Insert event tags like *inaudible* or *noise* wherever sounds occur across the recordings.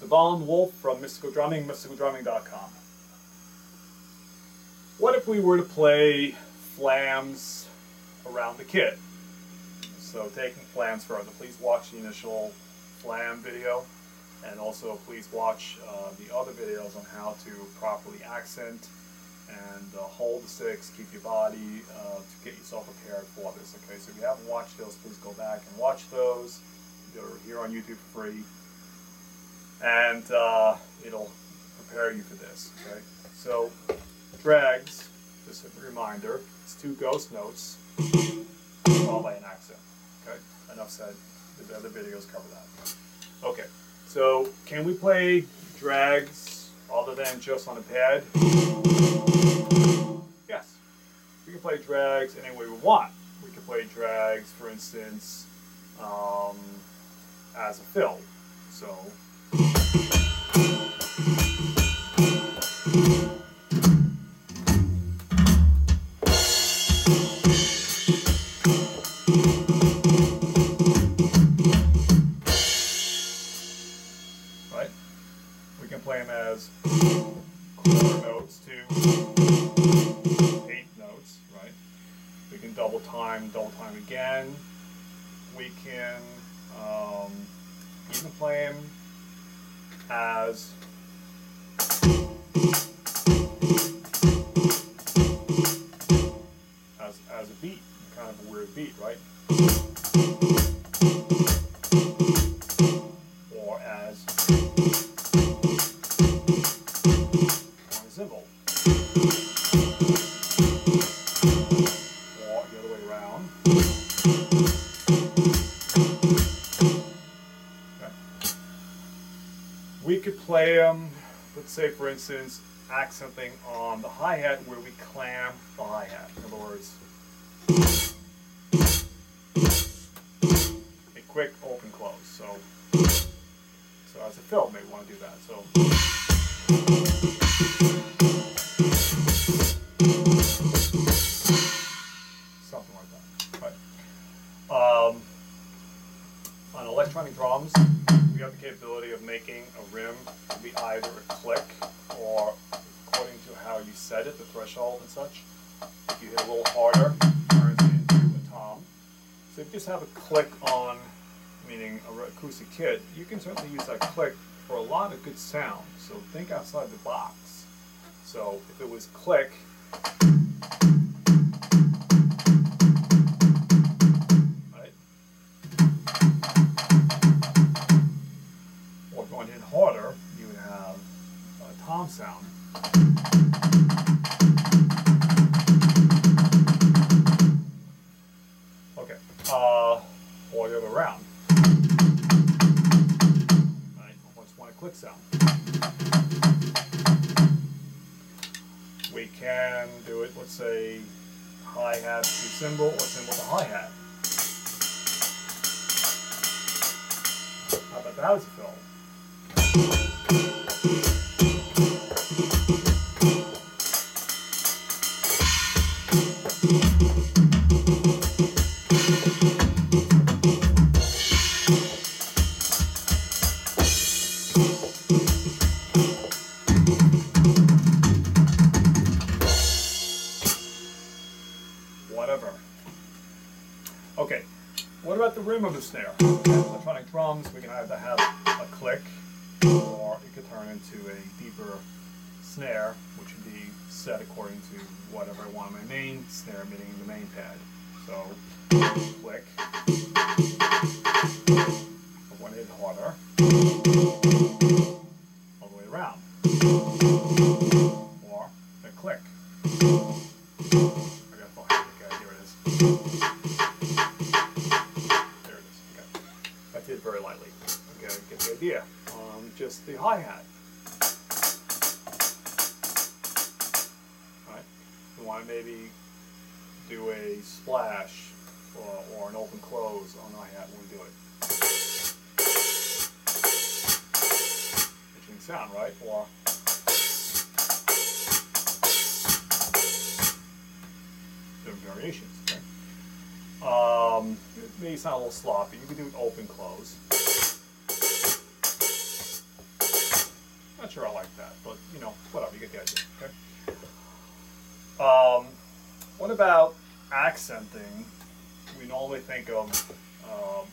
Devon Wolf from Mystical Drumming, mysticaldrumming.com. What if we were to play flams around the kit? So taking flams further, please watch the initial flam video and also please watch uh, the other videos on how to properly accent and uh, hold the sticks, keep your body uh, to get yourself prepared for this. Okay, so if you haven't watched those, please go back and watch those. They're here on YouTube for free, and uh, it'll prepare you for this. Okay, so drags. Just a reminder: it's two ghost notes followed by an accent. Okay, enough said. The other videos cover that. Okay, so can we play drags other than just on a pad? Yes. We can play drags any way we want. We can play drags, for instance, um, as a fill. So. Right? We can play them as quarter notes to eighth notes, right? We can double time, double time again. We can um, even play them as as as a beat, kind of a weird beat, right? Or as on a cymbal. Play them, let's say for instance, accenting on the hi-hat where we clam the hi-hat. In other words, a quick open close. So, so as a fill, maybe want to do that. So. Be either a click or according to how you set it, the threshold and such. If you hit a little harder, it turns into a tom. So if you just have a click on, meaning a acoustic kit, you can certainly use that click for a lot of good sound. So think outside the box. So if it was click, click sound. We can do it, let's say, hi-hat to cymbal or cymbal to hi-hat. How about that as a fill? Whatever. Okay, what about the rim of the snare? Electronic drums, we can either have a click or it could turn into a deeper snare, which would be set according to whatever I want my main snare, meaning the main pad. So, click. I want it harder. All the way around. Or a click. I gotta find it. Okay, here it is. Hi-hat. Right? You want to maybe do a splash or, or an open close on the hi-hat when we do it. Interesting sound, right? Or variations. Okay? Um, it may sound a little sloppy. You can do an open close. Sure I like that, but you know, whatever, you get the idea. Okay. Um, what about accenting? We normally think of, um,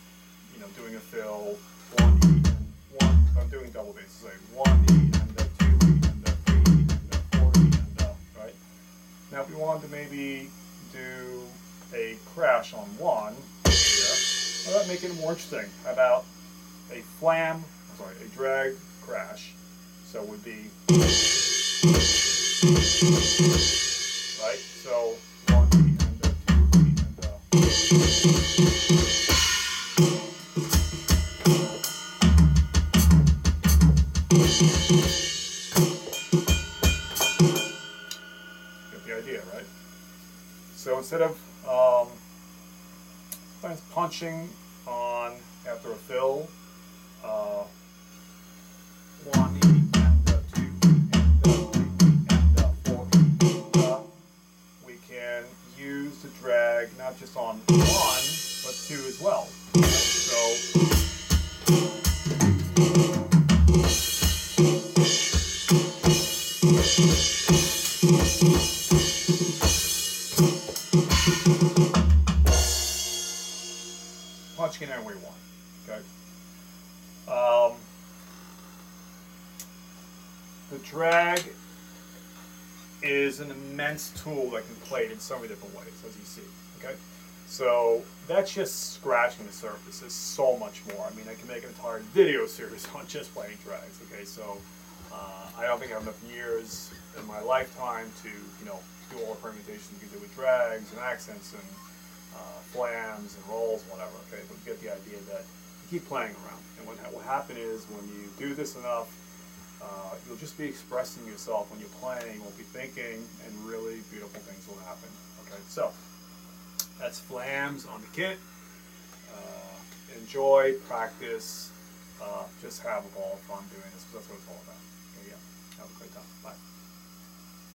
you know, doing a fill one E and one. I'm doing double bass. Say one E and a two E and a three E and a four E and a right. Now, if we wanted to maybe do a crash on one well, that make it more interesting. How about a flam? Sorry, a drag crash. So would be right? So one E and a two E and a Get the idea, right? So instead of um, punching on after a fill, punching any way want. Okay. Um, the drag is an immense tool that can play it in so many different ways, as you see. Okay, so that's just scratching the surface. There's so much more. I mean, I can make an entire video series *laughs* on just playing drags. Okay, so uh, I don't think I have enough years in my lifetime to, you know, do all the permutations you can do with drags and accents and uh, flams and rolls, whatever. Okay, but you get the idea that you keep playing around. And what will happen is when you do this enough, uh, you'll just be expressing yourself when you're playing. You won't be thinking, and really beautiful things will happen. That's flams on the kit. Uh, enjoy, practice, uh, just have a ball of fun doing this. 'cause That's what it's all about. Okay, yeah, have a great time. Bye.